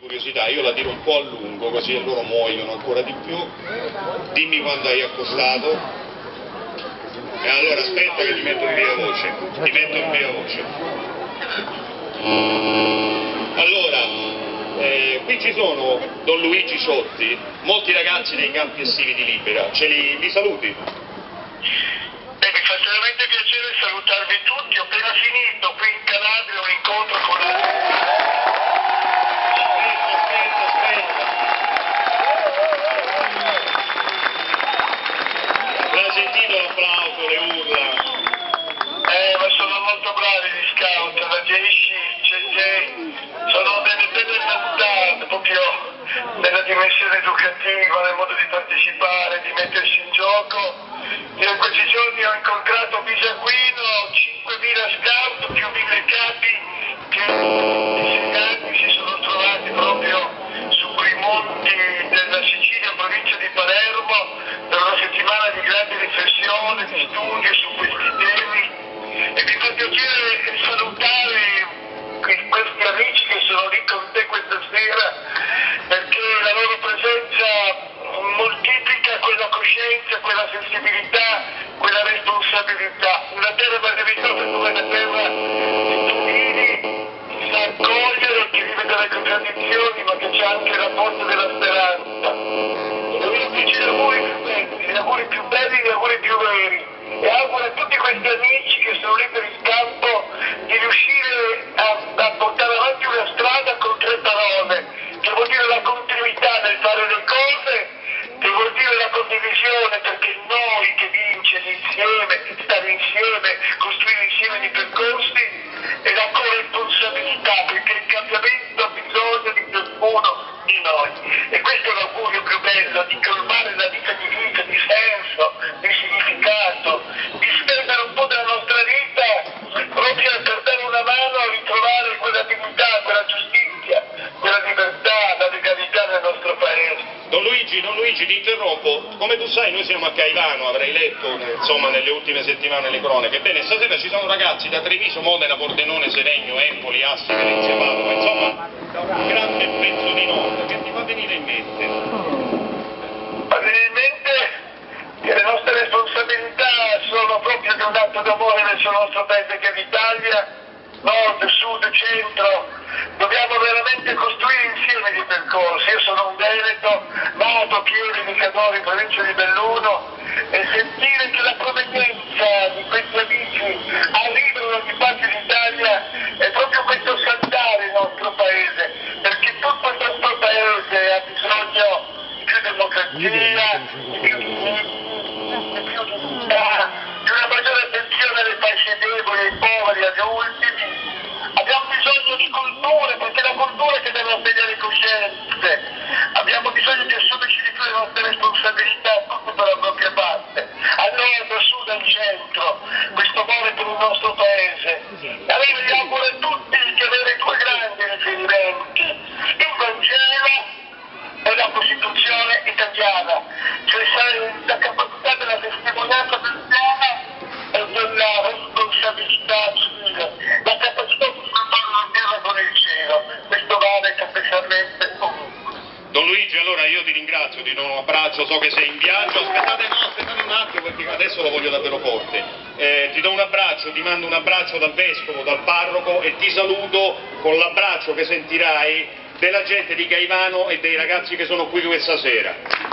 curiosità, io la tiro un po' a lungo così loro muoiono ancora di più. Dimmi quando hai accostato. E allora aspetta che ti metto in viva voce. Ti metto in viva voce. Allora, eh, qui ci sono Don Luigi Ciotti, molti ragazzi dei campi estivi di Libera. Ce li, li saluti? E mi fa veramente piacere salutarvi tutti, ho appena finito qui in Calabria JC, CJ, sono delle belle realtà proprio nella dimensione educativa, nel modo di partecipare, di mettersi in gioco. Io in questi giorni ho incontrato Bisaguino, 5.000 scout più 1.000 capi che si sono trovati anche la porta della speranza. Dico gli auguri più belli, gli auguri più belli, gli auguri più veri. E auguro a tutti questi amici ciascuno di noi. E questo è l'augurio più bello, di colmare la vita Don Luigi, Don Luigi, ti interrompo. Come tu sai, noi siamo a Caivano, avrai letto insomma nelle ultime settimane le cronache. Bene, stasera ci sono ragazzi da Treviso, Modena, Pordenone, Seregno, Empoli, Assi, Venezia, Padova, insomma, un grande pezzo di nord che ti fa venire in mente. Ma viene in mente che le nostre responsabilità sono proprio di un atto d'amore verso il nostro paese che è l'Italia, nord, sud, centro. Dobbiamo veramente costruire insieme dei percorsi. Io sono un Veneto, a Chieri di Cadore, in provincia di Belluno, e sentire che la provenienza di questi amici arriva da ogni parte d'Italia è proprio questo saltare il nostro paese, perché tutto il nostro paese ha bisogno di più democrazia, di più responsabilità, tutti per la propria parte. Al nord, al sud, al centro, questo amore per il nostro paese. Io ti ringrazio, ti do un abbraccio, so che sei in viaggio, aspettate, no, aspettate un attimo perché adesso lo voglio davvero forte. Eh, ti do un abbraccio, ti mando un abbraccio dal vescovo, dal parroco e ti saluto con l'abbraccio che sentirai della gente di Caivano e dei ragazzi che sono qui questa sera.